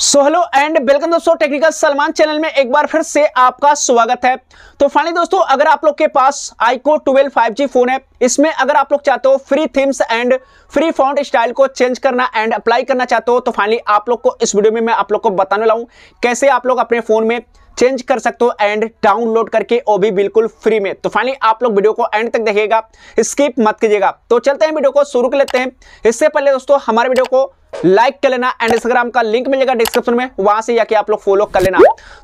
So hello and welcome दोस्तों technical Salman channel में एक बार फिर से आपका स्वागत है। तो फाइनली दोस्तों, अगर आप लोग के पास आईको 12 5G फ़ोन है, इसमें अगर आप लोग चाहते हो free themes and free font style को चेंज करना एंड अप्लाई करना चाहते हो तो फाइनली आप लोग को इस वीडियो में मैं आप लोग को बताने हूँ, कैसे आप लोग अपने फ़ोन में चेंज कर सकते हो एंड डाउनलोड करके वो भी बिल्कुल फ्री में। तो फाइनली आप लोग वीडियो को एंड तक देखिएगा स्किप मत कीजिएगा। तो चलते हैं वीडियो को, शुरू कर लेते हैं। इससे पहले दोस्तों, हमारे वीडियो को लाइक कर लेना एंड इंस्टाग्राम का लिंक मिलेगा डिस्क्रिप्शन में, वहाँ से जाके आप लोग फॉलो कर लेना।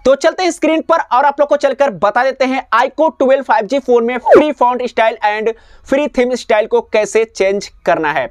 तो चलते हैं स्क्रीन पर और आप लोग को चलकर बता देते हैं आईको 12 5G फ़ोन में free font style and free theme style को कैसे चेंज करना है।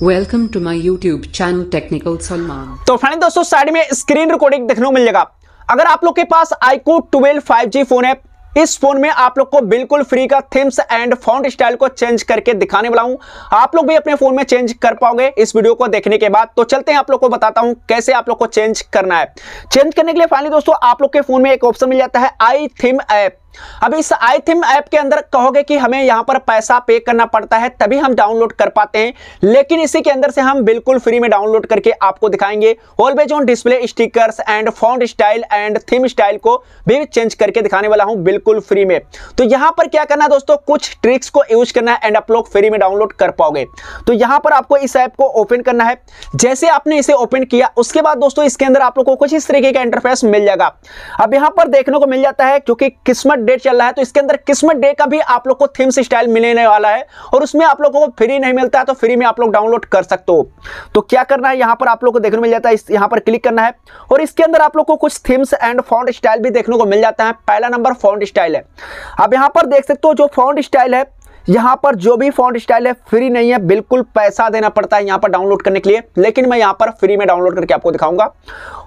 Welcome to my YouTube channel, Technical Salman. तो फाइनली दोस्तों, साइड में स्क्रीन रिकॉर्डिंग देखने को मिल जाएगा अगर आप लोग के पास आईको 12 5G फ़ोन है, इस फ़ोन में आप लोग को बिल्कुल फ्री का थीम्स एंड फॉन्ट स्टाइल को चेंज करके दिखाने वाला हूँ। आप लोग भी अपने फ़ोन में चेंज कर पाओगे इस वीडियो को देखने के बाद। तो चलते हैं आप लोग को बताता हूँ कैसे आप लोग को चेंज करना है। चेंज करने के लिए फाइनली दोस्तों, आप लोग के फ़ोन में एक ऑप्शन मिल जाता है आई थीम ऐप अब इस आई थीम ऐप के अंदर कहोगे कि हमें यहाँ पर पैसा पे करना पड़ता है, तभी हम डाउनलोड कर पाते हैं। लेकिन इसी के अंदर से हम बिल्कुल फ्री में डाउनलोड करके आपको दिखाएँगे। Always on display stickers and font style and theme style को भी चेंज करके दिखाने वाला हूँ बिल्कुल फ्री में। तो यहाँ पर क्या करना दोस्तों? कुछ ट्रिक्स को यूज़ करना है एंड आप लोग फ्री में डाउनलोड कर पाओगे। तो यहाँ पर आपको इस ऐप को ओपन करना है। जैसे आपने इसे ओपन किया, उसके बाद दोस्तों इसके अंदर आप लोग को कुछ इस तरीके का इंटरफेस मिल जाएगा। अब यहाँ पर देखने को मिल जाता है क्योंकि किस्मत डेट चल रहा है तो इसके अंदर किस्मत डे का भी आप लोग को थीम्स स्टाइल मिलने वाला है और उसमें आप लोगों को फ्री नहीं मिलता है तो फ्री में आप लोग डाउनलोड कर सकते हो। तो क्या करना है, यहाँ पर आप लोग को देखने मिल जाता है यहाँ पर क्लिक करना है और इसके अंदर आप लोग को कुछ थीम्स एंड फॉन्ट स्टाइल भी देखने को मिल जाता है। पहला नंबर फॉन्ट स्टाइल है। अब यहाँ पर देख सकते हो, जो फॉन्ट स्टाइल है, यहाँ पर जो भी फॉन्ट स्टाइल है फ्री नहीं है, बिल्कुल पैसा देना पड़ता है यहाँ पर डाउनलोड करने के लिए, लेकिन मैं यहाँ पर फ्री में डाउनलोड करके आपको दिखाऊँगा।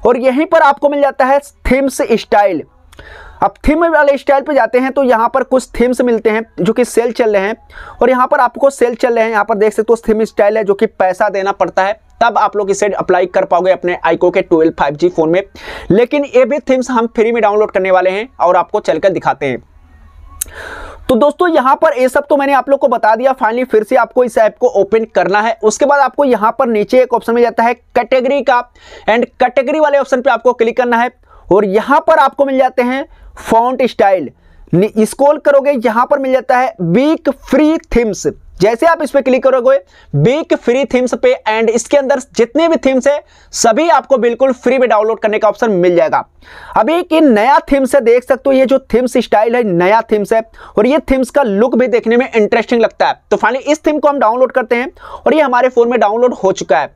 और यहीं पर आपको मिल जाता है थीम्स स्टाइल अब थीम वाले स्टाइल पे जाते हैं तो यहाँ पर कुछ थीम्स मिलते हैं, जो कि सेल चल रहे हैं। और यहाँ पर आपको सेल चल रहे हैं, यहाँ पर देख सकते हो तो थीम स्टाइल है, जो कि पैसा देना पड़ता है। तब आप लोग इसे अप्लाई कर पाओगे अपने आईको के 12 5G फ़ोन में। लेकिन ये भी थीम्स हम फ्री में डाउनलोड करने वाले हैं और आपको चलकर दिखाते हैं। तो दोस्तों, यहाँ पर ये सब तो मैंने आप लोग को बता दिया। फाइनली फिर से आपको इस ऐप को ओपन करना है। उसके बाद आपको यहाँ पर नीचे एक ऑप्शन मिल जाता है कैटेगरी का। एंड कैटेगरी वाले ऑप्शन पे आपको क्लिक करना है। और यहाँ पर आपको मिल जाते हैं फॉन्ट स्टाइल स्क्रॉल करोगे, यहाँ पर मिल जाता है बीक फ्री थीम्स जैसे आप इस पे क्लिक करोगे वीक फ्री थीम्स पे एंड इसके अंदर जितने भी थीम्स है, सभी आपको बिल्कुल फ्री में डाउनलोड करने का ऑप्शन मिल जाएगा। अभी एक नया थीम्स है, देख सकते हो, ये जो थीम्स स्टाइल है, नया थीम्स है, और ये थीम्स का लुक भी देखने में इंटरेस्टिंग लगता है। तो फाइनली इस थीम को हम डाउनलोड करते हैं, और ये हमारे फ़ोन में डाउनलोड हो चुका है।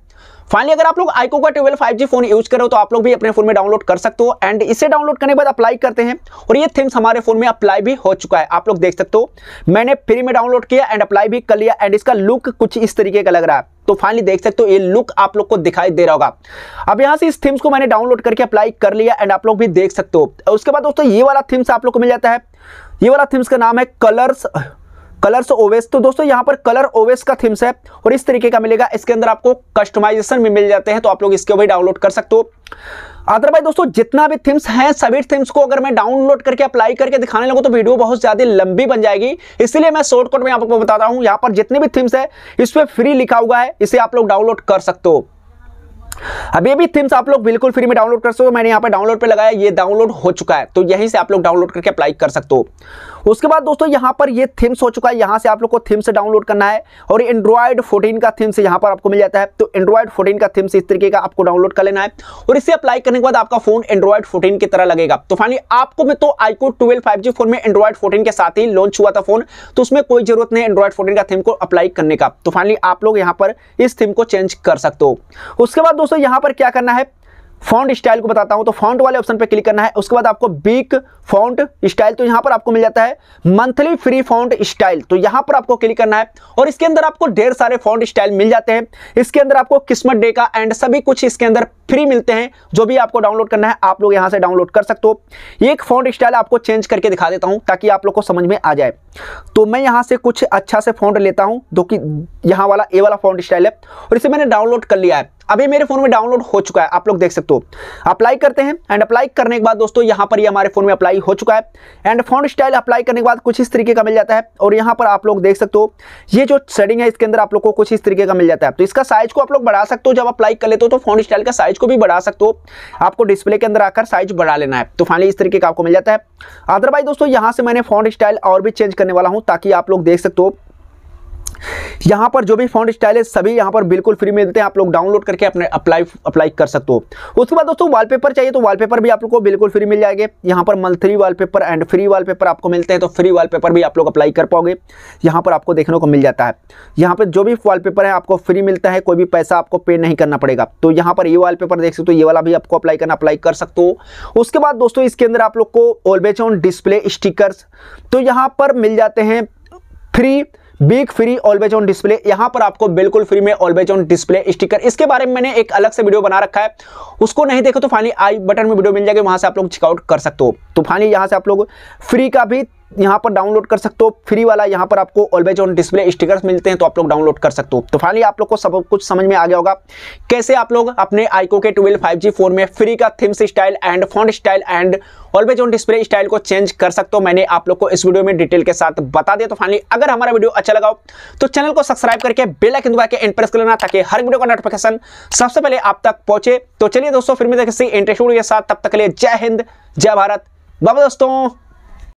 फाइनली अगर आप लोग आईको का ट्वेल्व, फाइव फ़ोन यूज़ करो तो आप लोग भी अपने फ़ोन में डाउनलोड कर सकते हो। एंड इसे डाउनलोड करने के बाद अप्लाई करते हैं। और ये थीम्स हमारे फ़ोन में अप्लाई भी हो चुका है। आप लोग देख सकते हो, मैंने फ्री में डाउनलोड किया एंड अप्लाई भी कर लिया। एंड इसका लुक कुछ इस तरीके का लग रहा है। तो फाइनली देख सकते हो, ये लुक आप लोग को दिखाई दे रहा होगा। अब यहाँ से इस थीम्स को मैंने डाउनलोड करके अप्लाई कर लिया एंड आप लोग भी देख सकते हो। उसके बाद दोस्तों, ये वाला थीम्स आप लोग को मिल जाता है। ये वाला थीम्स का नाम है कलर्स कलर्स ओवेस तो दोस्तों यहाँ पर कलर ओवेस का थीम्स है और इस तरीके का मिलेगा। इसके अंदर आपको कस्टमाइजेशन भी मिल जाते हैं तो आप लोग इसके भी डाउनलोड कर सकते हो। अदरवाइज़ दोस्तों, जितना भी थीम्स हैं, सभी थीम्स को अगर मैं डाउनलोड करके अप्लाई करके दिखाने लगूँ तो वीडियो बहुत ज़्यादा लंबी बन जाएगी। इसलिए मैं शॉर्टकट में आपको बताता हूँ, यहाँ पर जितने भी थीम्स है, इस पर फ्री लिखा हुआ है, इसे आप लोग डाउनलोड कर सकते हो। अब ये भी थीम्स आप लोग बिल्कुल फ्री में डाउनलोड कर सकते हो। मैंने यहाँ पर डाउनलोड पे लगाया, ये डाउनलोड हो चुका है। तो यहीं से आप लोग डाउनलोड करके अप्लाई कर सकते हो। उसके बाद दोस्तों, यहाँ पर ये थीम्स हो चुका है। यहाँ से आप लोग को थीम्स डाउनलोड करना है और एंड्रॉयड 14 का थीम्स यहाँ पर आपको मिल जाता है। तो एंड्रॉयड 14 का थीम्स इस तरीके का आपको डाउनलोड कर लेना है और इसे अप्लाई करने के बाद आपका फ़ोन एंड्रॉयड 14 की तरह लगेगा। तो फाइनली आपको मैं तो आईको ट्वेल्व फाइव फ़ोन में एंड्रॉयड फोर्टीन के साथ ही लॉन्च हुआ था फ़ोन तो उसमें कोई ज़रूरत नहीं एंड्रॉयड फोर्टीन का थीम को अप्लाई करने का। तो फाइनली आप लोग यहाँ पर इस थीम को चेंज कर सकते हो। उसके बाद दोस्तों, यहाँ पर क्या करना है? फॉन्ट स्टाइल को बताता हूँ तो फॉन्ट वाले ऑप्शन पर क्लिक करना है। उसके बाद आपको बिग फॉन्ट स्टाइल तो यहाँ पर आपको मिल जाता है। मंथली फ्री फॉन्ट स्टाइल तो यहाँ पर आपको क्लिक करना है। और इसके अंदर आपको ढेर सारे फॉन्ट स्टाइल मिल जाते हैं। इसके अंदर आपको किस्मत डे का एंड सभी कुछ इसके अंदर फ्री मिलते हैं, जो भी आपको डाउनलोड करना है, आप लोग यहाँ से डाउनलोड कर सकते हो। एक फॉन्ट स्टाइल आपको चेंज करके दिखा देता हूँ, ताकि आप लोग को समझ में आ जाए। तो मैं यहाँ से कुछ अच्छा से फॉन्ट लेता हूँ, जो कि यहाँ वाला ए वाला फॉन्ट स्टाइल है, और इसे मैंने डाउनलोड कर लिया है। अभी मेरे फ़ोन में डाउनलोड हो चुका है, आप लोग देख सकते हो। अप्लाई करते हैं एंड अप्लाई करने के बाद दोस्तों, यहाँ पर ये हमारे फ़ोन में अप्लाई हो चुका है। एंड फॉन्ट स्टाइल अप्लाई करने के बाद कुछ इस तरीके का मिल जाता है, और यहाँ पर आप लोग देख सकते हो, ये जो सेटिंग है, इसके अंदर आप लोग को कुछ इस तरीके का मिल जाता है। तो इसका साइज़ को आप लोग बढ़ा सकते हो, जब अप्लाई कर लेते हो तो फॉन्ट स्टाइल का साइज़ को भी बढ़ा सकते हो। आपको डिस्प्ले के अंदर आकर साइज़ बढ़ा लेना है। तो फाइनली इस तरीके का आपको मिल जाता है। अदरवाइज़ दोस्तों, यहाँ से मैंने फॉन्ट स्टाइल और भी चेंज करने वाला हूँ ताकि आप लोग देख सकते हो। यहाँ पर जो भी फॉन्ट स्टाइल है, सभी यहाँ पर बिल्कुल फ्री मिलते हैं। आप लोग डाउनलोड करके अपने अप्लाई अप्लाई कर सकते हो। उसके बाद दोस्तों वॉलपेपर चाहिए तो वॉलपेपर भी आप लोग को बिल्कुल फ्री मिल जाएँगे। यहाँ पर monthly wallpaper and free wallpaper आपको मिलते हैं तो फ्री वॉलपेपर भी आप लोग अप्लाई कर पाओगे। यहाँ पर आपको देखने को मिल जाता है। यहाँ पर जो भी वॉलपेपर है, आपको फ्री मिलता है। कोई भी पैसा आपको पे नहीं करना पड़ेगा। तो यहाँ पर ये वॉलपेपर देख सकते हो, ये वाला भी आपको अप्लाई करना अप्लाई कर सकते हो। उसके बाद दोस्तों, इसके अंदर आप लोग को ऑलवेज ऑन डिस्प्ले स्टिकर्स तो यहाँ पर मिल जाते हैं free big free always on display. यहाँ पर आपको बिल्कुल फ्री में ऑलवेज ऑन डिस्प्ले स्टिकर। इसके बारे में मैंने एक अलग से वीडियो बना रखा है। उसको नहीं देखो तो फाइनली आई बटन में वीडियो मिल जाएगा, वहाँ से आप लोग चेकआउट कर सकते हो। तो फाइनली यहाँ से आप लोग फ्री का भी यहाँ पर डाउनलोड कर सकते हो। फ्री वाला यहाँ पर आपको ऑलवेज ऑन डिस्प्ले स्टिकर्स मिलते हैं तो आप लोग डाउनलोड कर सकते हो। तो फाइनली आप लोग को सब कुछ समझ में आ गया होगा। कैसे आप लोग अपने आईको के ट्वेल्व फाइव जी फ़ोन में फ्री का themes style and font style and always on display style को चेंज कर सकते हो, मैंने आप लोग को इस वीडियो में डिटेल के साथ बता दिया। तो फाइनली अगर हमारा वीडियो अच्छा लगा तो चैनल को सब्सक्राइब करके बेल आइकन दबा के एंड प्रेस कर लेना ताकि हर वीडियो का नोटिफिकेशन सबसे पहले आप तक पहुँचे। तो चलिए दोस्तों, फिर मिलते किसी इंटरेस्टिंग के साथ। तब तक के लिए जय हिंद, जय भारत। बाबा दोस्तों।